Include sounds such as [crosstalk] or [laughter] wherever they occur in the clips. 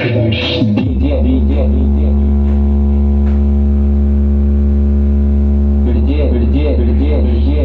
रास्ते में छुड़ाने के लिए डीजे डीजे डीजे बिड़जे बिड़जे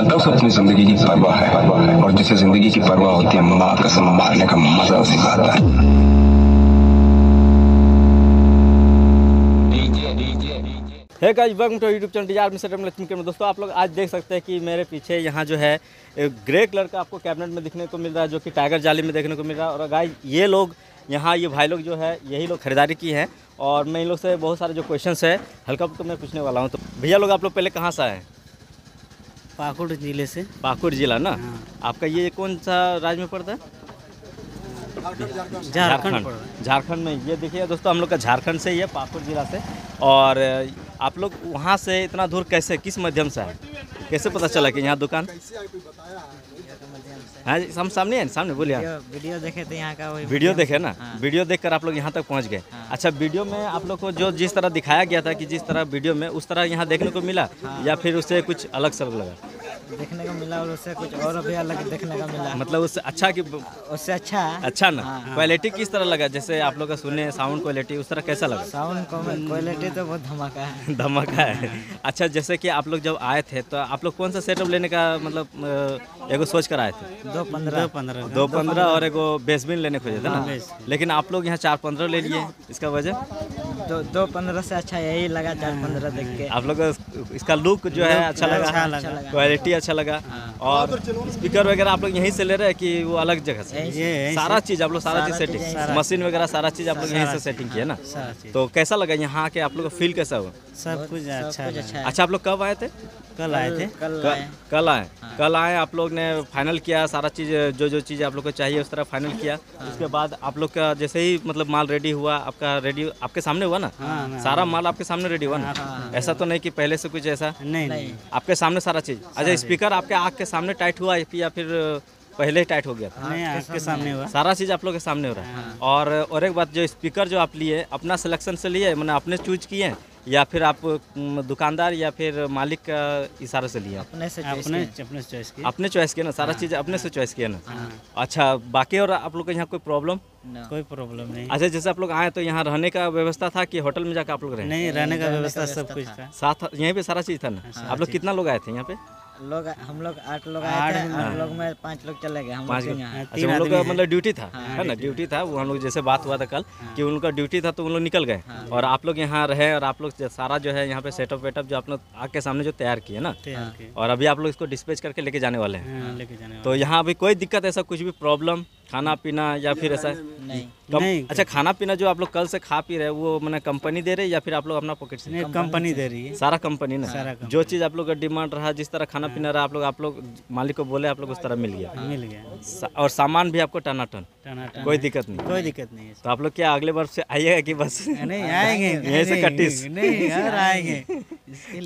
उसे अपनी ज़िंदगी की परवाह है और जिसे ज़िंदगी की परवाह होती है, माँ कसम मारने का मज़ा उसे आता है। है guys welcome to YouTube channel डिजार mister Lakshmi के दोस्तों, आप लोग आज देख सकते हैं कि मेरे पीछे यहाँ जो है ग्रे कलर का आपको कैबिनेट में दिखने को मिल रहा है, जो कि टाइगर जाली में देखने को मिल रहा है। और गाइस ये लोग, यहाँ ये भाई लोग जो है, यही लोग खरीदारी की हैं। और मैं इन लोग से बहुत सारे जो क्वेश्चंस है हल्का तो मैं पूछने वाला हूँ। तो भैया लोग, आप लोग पहले कहाँ से आए हैं? पाकुड़ ज़िले से। पाकुड़ जिला ना? आपका ये कौन सा राज्य में पड़ता है? झारखंड है। झारखंड। में। ये देखिए दोस्तों हम लोग का झारखंड से ही है पाकुड़ जिला से। और आप लोग वहाँ से इतना दूर कैसे किस माध्यम से है कैसे पता चला कि यहाँ दुकान? हाँ जी हम सामने है सामने बोलिए वीडियो देखे थे यहाँ का वीडियो देखे ना? हाँ। वीडियो देखकर आप लोग यहाँ तक पहुँच गए। अच्छा वीडियो में आप लोग को जो जिस तरह दिखाया गया था कि जिस तरह वीडियो में उस तरह यहाँ देखने को मिला या फिर उससे कुछ अलग सर लगा? देखने को मिला और उससे कुछ और भी अलग देखने को मिला। मतलब उससे अच्छा कि उससे अच्छा? अच्छा ना? हाँ, हाँ। क्वालिटी किस तरह लगा? जैसे आप लोग का सुने साउंड क्वालिटी उस तरह कैसा लगा? साउंड क्वालिटी तो बहुत धमाका है। [laughs] धमाका है। अच्छा जैसे कि आप लोग जब आए थे तो आप लोग कौन सा सेटअप लेने का मतलब एगो सोच कर आए थे? दो पंद्रह। पंद्रह। दो पंद्रह और एगो बेसबिन लेने खोजे थे ना? लेकिन आप लोग यहाँ चार पंद्रह ले लिए इसका वजह? दो दो पंद्रह से अच्छा यही लगा चार पंद्रह देख के। आप लोग इसका लुक जो है अच्छा अच्छा लगा। क्वालिटी अच्छा लगा। और स्पीकर वगैरह आप लोग यहीं से ले रहे हैं कि वो अलग जगह से? सारा चीज़ आप लोग सारा चीज़ सेटिंग मशीन वगैरह सारा चीज़ आप लोग यहीं से सेटिंग किया ना? तो कैसा लगा यहाँ के आप लोग का? फील कैसा हुआ? सब कुछ अच्छा अच्छा अच्छा आप लोग कब आए थे? कल आए थे। कल आए। कल आए। आप लोग ने फाइनल किया सारा चीज़ जो जो चीज़ आप लोग को चाहिए उस तरह फाइनल किया। उसके बाद आप लोग का जैसे ही मतलब माल रेडी हुआ आपका रेडी आपके सामने हुआ ना? सारा माल आपके सामने रेडी हुआ ना? ऐसा तो नहीं कि पहले से कुछ ऐसा? नहीं। नहीं आपके सामने सारा चीज़। अच्छा स्पीकर आपके आँख के सामने टाइट हुआ या फिर पहले ही टाइट हो गया था। नहीं आपके सामने हुआ। सारा चीज़ आप लोग के सामने हो रहा है। और और एक बात जो स्पीकर जो आप लिए अपना सिलेक्शन से लिए मैंने अपने चूज़ किए हैं या फिर आप दुकानदार या फिर मालिक का इशारे से लिए अपने से अपने अपने चॉइस की अपने चॉइस किया ना? सारा चीज़ अपने से चॉइस किया ना? अच्छा बाकी और आप लोग के यहाँ कोई प्रॉब्लम कोई प्रॉब्लम नहीं। अच्छा जैसे आप लोग आए तो यहाँ रहने का व्यवस्था था कि होटल में जाकर आप लोग रहे? नहीं रहने का व्यवस्था सब कुछ था। साथ यहीं पे सारा चीज़ था ना? आप लोग कितना लोग आए थे यहाँ पे? लोग हम लोग आठ लोग आए थे आठ लोग में पाँच लोग चले गए हम पाँच लोग। अच्छा उन लोग का मतलब ड्यूटी था है ना? ड्यूटी था। वो हम लोग जैसे बात हुआ था कल कि उनका ड्यूटी था तो उन लोग निकल गए। और आप लोग यहाँ रहे और आप लोग सारा जो है यहाँ पे सेटअप वेटअप जो आप लोग आग के सामने जो तैयार किए ना? और अभी आप लोग इसको डिस्पैच करके लेके जाने वाले हैं। हाँ, तो यहाँ अभी कोई दिक्कत ऐसा कुछ भी प्रॉब्लम खाना पीना या फिर ऐसा? नहीं। नहीं। अच्छा खाना पीना जो आप लोग कल से खा पी रहे हैं वो मैंने कंपनी दे रही है या फिर आप लोग अपना पॉकेट से? नहीं कंपनी दे रही है। सारा कंपनी ना? सारा। जो चीज़ आप लोग का डिमांड रहा जिस तरह खाना पीना रहा आप लोग आप लोग मालिक को बोले आप लोग उस तरह मिल गया। मिल गया। और सामान भी आपको टनाटन टनाटन। कोई दिक्कत नहीं। कोई दिक्कत नहीं तो आप लोग क्या अगले वर्ष से आइएगा कि बस? नहीं आएँगे। यहीं से नहीं, नहीं यार आएँगे।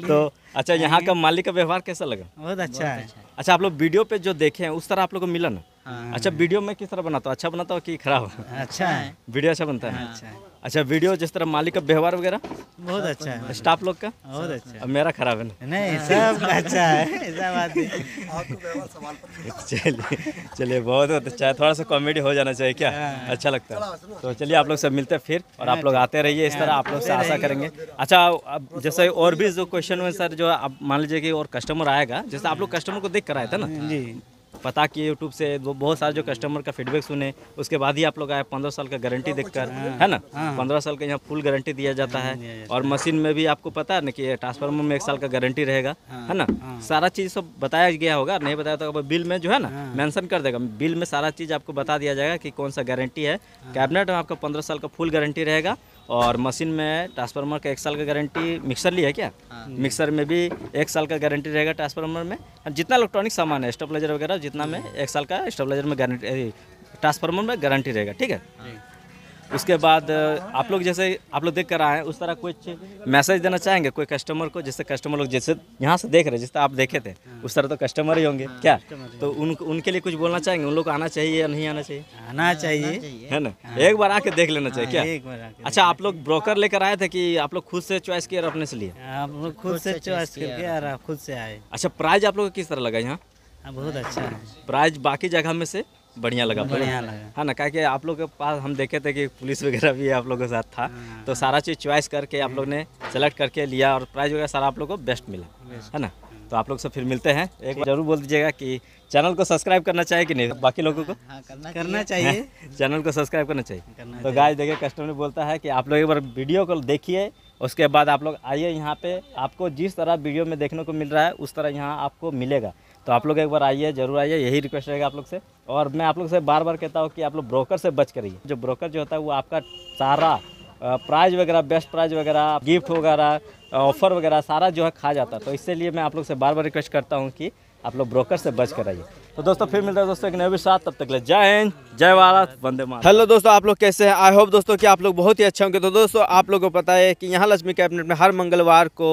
तो अच्छा यहाँ का मालिक का व्यवहार कैसा लगा? बहुत अच्छा है। अच्छा आप लोग वीडियो पे जो देखे हैं उस तरह आप लोग को मिला ना? हाँ। अच्छा वीडियो में किस तरह बनाता हूँ? अच्छा बनाता हूँ कि खराब? अच्छा है। वीडियो अच्छा बनता है? अच्छा है। अच्छा वीडियो जिस तरह मालिक का व्यवहार वगैरह? बहुत अच्छा है। स्टाफ लोग का? बहुत अच्छा है। अब मेरा खराब है ना? नहीं सब अच्छा है। ऐसा बात नहीं। [laughs] चलिए चलिए बहुत बहुत अच्छा है थोड़ा सा कॉमेडी हो जाना चाहिए क्या? अच्छा लगता है। तो चलिए आप लोग सब मिलते हैं फिर और आप लोग आते रहिए इस तरह आप लोग से आशा करेंगे। अच्छा अब जैसे और भी जो क्वेश्चन में सर जो आप मान लीजिए कि और कस्टमर आएगा जैसे आप लोग कस्टमर को देख कर आए थे ना? जी। पता किए यूट्यूब से वो बहुत सारे जो कस्टमर का फीडबैक सुने उसके बाद ही आप लोग आए पंद्रह साल का गारंटी देखकर है ना? पंद्रह साल का यहाँ फुल गारंटी दिया जाता है और मशीन में भी आपको पता है ना कि ट्रांसफार्मर में एक साल का गारंटी रहेगा है ना? सारा चीज़ सब बताया गया होगा नहीं बताया तो बिल में जो है ना मेंशन कर देगा। बिल में सारा चीज़ आपको बता दिया जाएगा कि कौन सा गारंटी है। कैबिनेट में आपका पंद्रह साल का फुल गारंटी रहेगा। और मशीन में ट्रांसफार्मर का एक साल का गारंटी मिक्सर लिया है क्या? मिक्सर में भी एक साल का गारंटी रहेगा ट्रांसफार्मर में। जितना इलेक्ट्रॉनिक सामान है स्टेबलाइजर वगैरह जितना में एक साल का स्टेबलाइजर में गारंटी ट्रांसफार्मर में गारंटी रहेगा ठीक है। उसके बाद आप लोग जैसे आप लोग देख कर आए हैं उस तरह कुछ मैसेज देना चाहेंगे कोई कस्टमर को जैसे कस्टमर लोग जैसे यहाँ से देख रहे हैं जिस तरह आप देखे थे? उस तरह तो कस्टमर ही होंगे क्या? तो उन उनके लिए कुछ बोलना चाहेंगे? उन लोग को आना चाहिए या नहीं आना चाहिए? आना चाहिए। है ना? एक बार आके देख लेना चाहिए क्या? बार आके अच्छा आप लोग ब्रोकर लेकर आए थे कि आप लोग खुद से चॉइस किए और अपने से लिए? आप लोग खुद से चॉइस करके खुद से आए। अच्छा प्राइज आप लोग किस तरह लगा यहाँ? हाँ, बहुत अच्छा है। प्राइज बाकी जगह में से बढ़िया लगा बढ़िया लगा। हाँ ना क्या कि आप लोग के पास हम देखे थे कि पुलिस वगैरह भी आप लोगों के साथ था। तो सारा चीज़ चॉइस करके आप लोग ने सेलेक्ट करके लिया और प्राइज़ वगैरह सारा आप लोग को बेस्ट मिला। है ना? तो आप लोग से फिर मिलते हैं। एक बार ज़रूर बोल दीजिएगा कि चैनल को सब्सक्राइब करना चाहिए कि नहीं? बाकी लोगों को? हाँ करना करना चाहिए। [laughs] चैनल को सब्सक्राइब करना चाहिए। करना तो गाय देखिए कस्टमर बोलता है कि आप लोग एक बार वीडियो को देखिए। उसके बाद आप लोग आइए यहाँ पे। आपको जिस तरह वीडियो में देखने को मिल रहा है, उस तरह यहाँ आपको मिलेगा। तो आप लोग एक बार आइए, ज़रूर आइए, यही रिक्वेस्ट रहेगा आप लोग से। और मैं आप लोग से बार बार कहता हूँ कि आप लोग ब्रोकर से बच करिए। जो ब्रोकर जो होता है, वो आपका सारा प्राइज वगैरह बेस्ट प्राइज वगैरह गिफ्ट वगैरह ऑफ़र वगैरह सारा जो है खा जाता है। तो इसलिए मैं आप लोग से बार बार रिक्वेस्ट करता हूँ कि आप लोग ब्रोकर से बच कर आइए। तो दोस्तों, फिर मिलता है दोस्तों एक नए साथ तब तक ले जय हिंद, जय भारत, वंदे मातरम। हेलो दोस्तों, आप लोग कैसे हैं? आई होप दोस्तों कि आप लोग बहुत ही अच्छे होंगे। तो दोस्तों, आप लोगों को पता है कि यहाँ लक्ष्मी कैबिनेट में हर मंगलवार को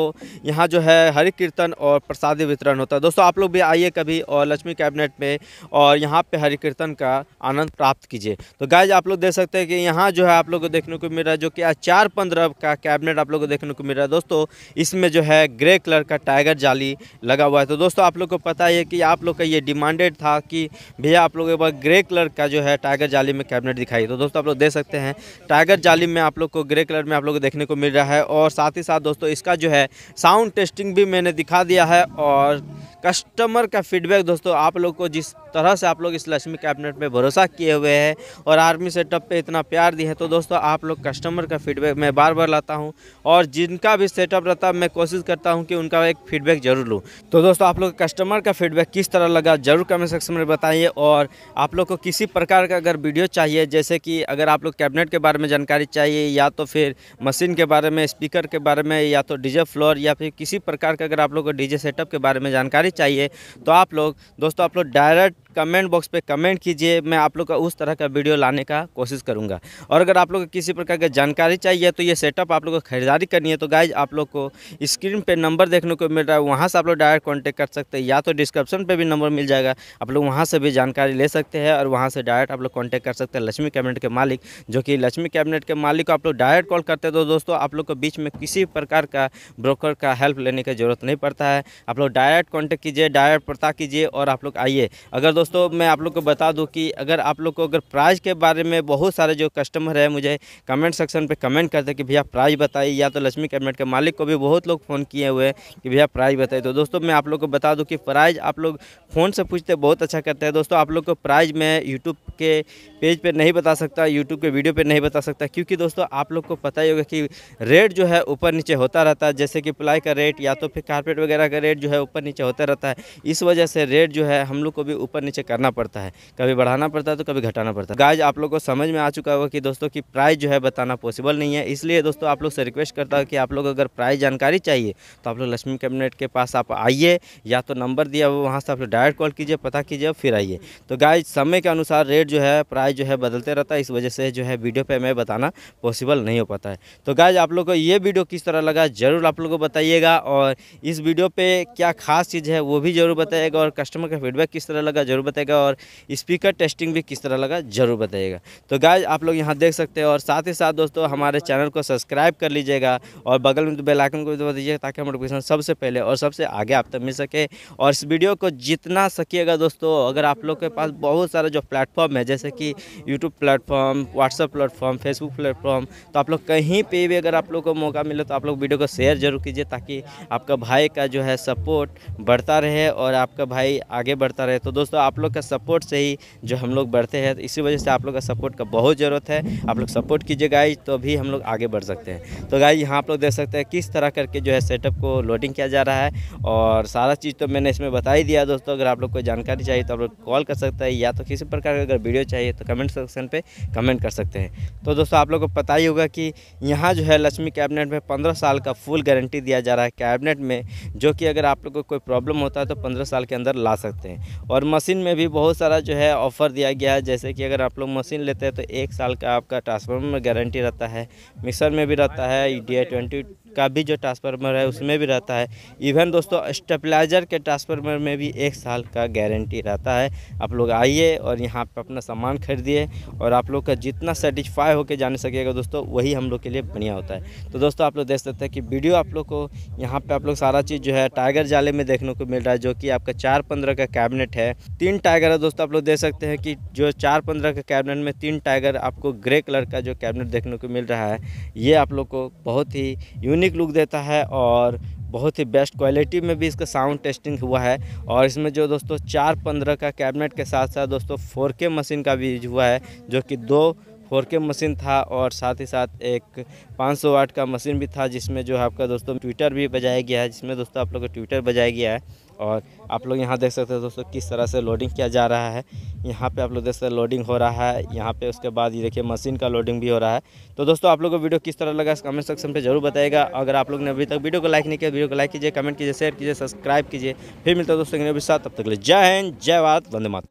यहाँ जो है हरि कीर्तन और प्रसादी वितरण होता है। दोस्तों, आप लोग भी आइए कभी और लक्ष्मी कैबिनेट में और यहाँ पे हरि कीर्तन का आनंद प्राप्त कीजिए। तो गाइज़ आप लोग देख सकते हैं कि यहाँ जो है आप लोग को देखने को मिल रहा है, जो कि चार पंद्रह का कैबिनेट आप लोग को देखने को मिल रहा है। दोस्तों, इसमें जो है ग्रे कलर का टाइगर जाली लगा हुआ है। तो दोस्तों, आप लोग को पता है कि आप लोग का ये डिमांडेड था कि भैया आप लोग एक बार ग्रे कलर का जो है टाइगर जाली में कैबिनेट दिखाई। तो दोस्तों आप लोग देख सकते हैं टाइगर जाली में आप लोग को ग्रे कलर में आप लोग देखने को मिल रहा है और साथ ही साथ दोस्तों इसका जो है साउंड टेस्टिंग भी मैंने दिखा दिया है और कस्टमर का फीडबैक दोस्तों, आप लोग को जिस तरह से आप लोग इस लक्ष्मी कैबिनेट में भरोसा किए हुए हैं और आर्मी सेटअप पे इतना प्यार दिए है तो दोस्तों, आप लोग कस्टमर का फीडबैक मैं बार बार लाता हूँ और जिनका भी सेटअप रहता है, मैं कोशिश करता हूँ कि उनका एक फीडबैक ज़रूर लूँ। तो दोस्तों, आप लोग कस्टमर का फीडबैक किस तरह लगा, ज़रूर कमेंट सेक्शन में बताइए और आप लोग को किसी प्रकार का अगर वीडियो चाहिए, जैसे कि अगर आप लोग कैबिनेट के बारे में जानकारी चाहिए, या तो फिर मशीन के बारे में, स्पीकर के बारे में, या तो डीजे फ्लोर, या फिर किसी प्रकार का अगर आप लोग को डीजे सेटअप के बारे में जानकारी चाहिए। तो आप लोग दोस्तों आप लोग डायरेक्ट कमेंट बॉक्स पे कमेंट कीजिए मैं आप लोग का उस तरह का वीडियो लाने का कोशिश करूँगा और अगर आप लोग को किसी प्रकार की जानकारी चाहिए तो ये सेटअप आप लोग को खरीदारी करनी है तो गाइज़ आप लोग को स्क्रीन पे नंबर देखने को मिल रहा है वहाँ से आप लोग डायरेक्ट कॉन्टैक्ट कर सकते हैं या तो डिस्क्रिप्शन पर भी नंबर मिल जाएगा आप लोग वहाँ से भी जानकारी ले सकते हैं और वहाँ से डायरेक्ट आप लोग कॉन्टैक्ट कर सकते हैं लक्ष्मी कैबिनेट के मालिक जो कि लक्ष्मी कैबिनेट के मालिक को आप लोग डायरेक्ट कॉल करते हैं तो दोस्तों आप लोग को बीच में किसी प्रकार का ब्रोकर का हेल्प लेने की ज़रूरत नहीं पड़ता है आप लोग डायरेक्ट कॉन्टैक्ट कीजिए डायरेक्ट पता कीजिए और आप लोग आइए अगर दोस्तों, मैं आप लोग को बता दूँ कि अगर आप लोग को अगर प्राइस के बारे में बहुत सारे जो कस्टमर है, मुझे कमेंट सेक्शन पे कमेंट करते कि भैया प्राइस बताइए, या तो लक्ष्मी कैबिनेट के मालिक को भी बहुत लोग फ़ोन किए हुए हैं कि भैया प्राइस बताइए। तो दोस्तों, मैं आप लोग को बता दूँ कि प्राइज़ आप लोग फ़ोन से पूछते बहुत अच्छा करते हैं। दोस्तों, आप लोग को प्राइज़ मैं यूट्यूब के पेज पे नहीं बता सकता यूट्यूब के वीडियो पे नहीं बता सकता, क्योंकि दोस्तों, आप लोग को पता ही होगा कि रेट जो है ऊपर नीचे होता रहता है। जैसे कि प्लाई का रेट या तो फिर कारपेट वगैरह का रेट जो है ऊपर नीचे होता रहता है। इस वजह से रेट जो है हम लोग को भी ऊपर नीचे करना पड़ता है। कभी बढ़ाना पड़ता है तो कभी घटाना पड़ता है। गाइज़ आप लोग को समझ में आ चुका होगा कि दोस्तों की प्राइस जो है बताना पॉसिबल नहीं है। इसलिए दोस्तों आप लोग से रिक्वेस्ट करता हूँ कि आप लोग अगर प्राइस जानकारी चाहिए तो आप लोग लक्ष्मी कैबिनेट के पास आप आइए, या तो नंबर दिया हुआ वहाँ से आप लोग डायरेक्ट कॉल कीजिए, पता कीजिए फिर आइए। तो गाइज़ समय के अनुसार रेट जो है प्राइस जो है बदलते रहता है। इस वजह से जो है वीडियो पे मैं बताना पॉसिबल नहीं हो पाता है। तो गाइज़ आप लोग को ये वीडियो किस तरह लगा, ज़रूर आप लोग को बताइएगा। और इस वीडियो पर क्या खास चीज़ है, वो भी ज़रूर बताइएगा। और कस्टमर का फीडबैक किस तरह लगा, ज़रूर बताइएगा और स्पीकर टेस्टिंग भी किस तरह लगा ज़रूर बताइएगा तो गाइज़ आप लोग यहाँ देख सकते हैं और साथ ही साथ दोस्तों हमारे चैनल को सब्सक्राइब कर लीजिएगा और बगल में बेल आइकन को दबा दीजिएगा ताकि नोटिफिकेशन सबसे पहले और सबसे आगे आप तक मिल सके। और इस वीडियो को जितना सकिएगा दोस्तों, अगर आप लोग के पास बहुत सारा जो प्लेटफॉर्म है, जैसे कि YouTube platform WhatsApp platform Facebook platform तो आप लोग कहीं पर भी अगर आप लोग को मौका मिले तो आप लोग वीडियो को शेयर ज़रूर कीजिए ताकि आपका भाई का जो है सपोर्ट बढ़ता रहे और आपका भाई आगे बढ़ता रहे। तो दोस्तों, आप आप लोग का सपोर्ट से ही जो हम लोग बढ़ते हैं। तो इसी वजह से आप लोग का सपोर्ट का बहुत ज़रूरत है। आप लोग सपोर्ट कीजिए गाइज़ तो भी हम लोग आगे बढ़ सकते हैं। तो गाइज़ यहाँ आप लोग देख सकते हैं किस तरह करके जो है सेटअप को लोडिंग किया जा रहा है। और सारा चीज़ तो मैंने इसमें बता ही दिया दोस्तों। अगर आप लोग को जानकारी चाहिए तो आप लोग कॉल कर सकते हैं या तो किसी प्रकार का अगर वीडियो चाहिए तो कमेंट सेक्शन पर कमेंट कर सकते हैं। तो दोस्तों, आप लोग को पता ही होगा कि यहाँ जो है लक्ष्मी कैबिनेट में पंद्रह साल का फुल गारंटी दिया जा रहा है। कैबिनेट में जो कि अगर आप लोग को कोई प्रॉब्लम होता है तो पंद्रह साल के अंदर ला सकते हैं। और मशीन में भी बहुत सारा जो है ऑफ़र दिया गया है। जैसे कि अगर आप लोग मशीन लेते हैं तो एक साल का आपका ट्रांसफॉर्मर में गारंटी रहता है मिक्सर में भी रहता है डी ट्वेंटी का भी जो ट्रांसफार्मर है, उसमें भी रहता है। इवन दोस्तों स्टेपलाइजर के ट्रांसफार्मर में भी एक साल का गारंटी रहता है। आप लोग आइए और यहाँ पर अपना सामान खरीदिए और आप लोग का जितना सेटिस्फाई होकर जाने सकेगा दोस्तों, वही हम लोग के लिए बढ़िया होता है। तो दोस्तों, आप लोग देख सकते हैं कि वीडियो आप लोग को, यहाँ पर आप लोग सारा चीज़ जो है टाइगर जाले में देखने को मिल रहा है, जो कि आपका चार पंद्रह का कैबिनेट है। तीन टाइगर है दोस्तों, आप लोग देख सकते हैं कि जो चार पंद्रह का कैबिनेट में तीन टाइगर आपको ग्रे कलर का जो कैबिनेट देखने को मिल रहा है, ये आप लोग को बहुत ही यूनिक लुक देता है और बहुत ही बेस्ट क्वालिटी में भी इसका साउंड टेस्टिंग हुआ है और इसमें जो दोस्तों चार पंद्रह का कैबिनेट के साथ साथ दोस्तों फोर के मशीन का भी यूज़ हुआ है जो कि दो फोर के मशीन था और साथ ही साथ एक 500 वाट का मशीन भी था, जिसमें जो आपका दोस्तों ट्विटर भी बजाया गया है, जिसमें दोस्तों आप लोग का ट्विटर बजाया गया है। और आप लोग यहाँ देख सकते हैं दोस्तों किस तरह से लोडिंग किया जा रहा है। यहाँ पे आप लोग देख सकते हैं लोडिंग हो रहा है, यहाँ पे उसके बाद ये देखिए मशीन का लोडिंग भी हो रहा है। तो दोस्तों आप लोग को वीडियो किस तरह लगा कमेंट सेक्शन पे ज़रूर बताएगा अगर आप लोग ने अभी तक वीडियो को लाइक नहीं किया, वीडियो को लाइक कीजिए कमेंट कीजिए शेयर कीजिए सब्सक्राइब कीजिए। फिर मिलता है दोस्तों के साथ तब तक लिए जय हिंद, जय भारत, वंदे मातरम।